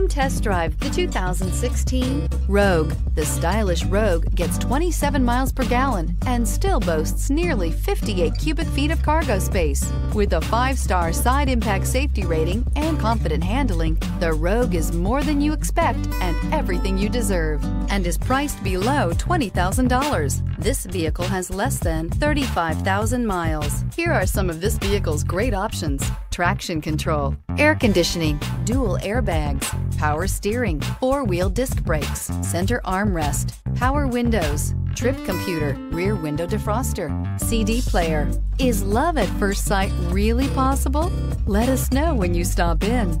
Come test drive the 2016 Rogue. The stylish Rogue gets 27 miles per gallon and still boasts nearly 58 cubic feet of cargo space. With a five-star side impact safety rating and confident handling, the Rogue is more than you expect and everything you deserve and is priced below $20,000. This vehicle has less than 35,000 miles. Here are some of this vehicle's great options. Traction control, air conditioning, dual airbags, power steering, four-wheel disc brakes, center armrest, power windows, trip computer, rear window defroster, CD player. Is love at first sight really possible? Let us know when you stop in.